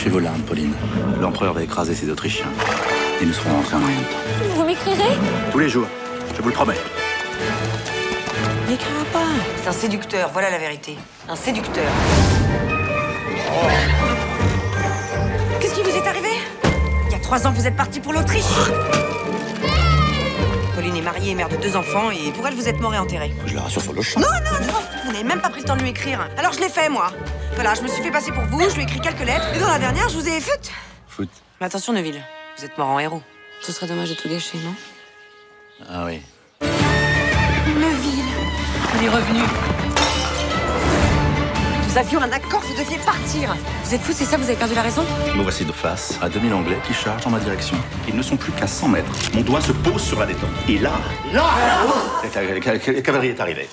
Séchez vos larmes, Pauline. L'empereur va écraser ses Autrichiens. Et nous serons rentrés en rien de temps. Vous m'écrirez? Tous les jours, je vous le promets. N'écrira pas. C'est un séducteur, voilà la vérité. Un séducteur. Qu'est-ce qui vous est arrivé? Il y a trois ans, vous êtes parti pour l'Autriche. Pauline est mariée, mère de deux enfants, et pour elle, vous êtes mort et enterré. Je le rassure sur le champ. Non, non, non Vous n'avez même pas pris le temps de lui écrire. Alors je l'ai fait, moi. Voilà, je me suis fait passer pour vous, je lui ai écrit quelques lettres, et dans la dernière, je vous ai fut. Foot. Mais attention, Neville, vous êtes mort en héros. Ce serait dommage de tout gâcher, non? Ah oui. Neville Il est revenu. Nous avions un accord, vous deviez partir. Vous êtes fou, c'est ça, vous avez perdu la raison? Me voici de face à 2000 Anglais qui chargent en ma direction. Ils ne sont plus qu'à 100 mètres. Mon doigt se pose sur la détente. Et là, là, la cavalerie est arrivée.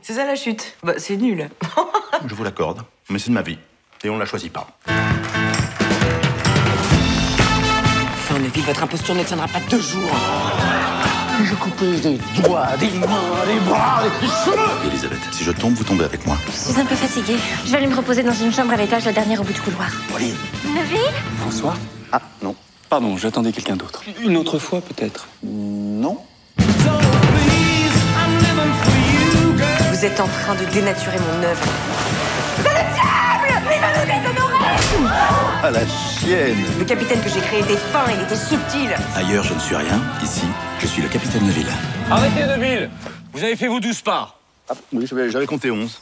C'est ça la chute. Bah, c'est nul. Je vous l'accorde, mais c'est de ma vie. Et on ne la choisit pas. Enfin, Neville, votre imposture ne tiendra pas deux jours. Je coupais des doigts, des mains, des bras, des cheveux Elisabeth, si je tombe, vous tombez avec moi. Je suis un peu fatiguée. Je vais aller me reposer dans une chambre à l'étage, la dernière au bout du couloir. Pauline Neville François? Ah, non. Pardon, j'attendais quelqu'un d'autre. Une autre fois, peut-être. Non Vous êtes en train de dénaturer mon œuvre. Ah, la chienne Le capitaine que j'ai créé était fin, il était subtil. Ailleurs, je ne suis rien. Ici, je suis le capitaine Neville. Arrêtez, Neville Vous avez fait vos douze pas Ah, oui, j'avais compté 11.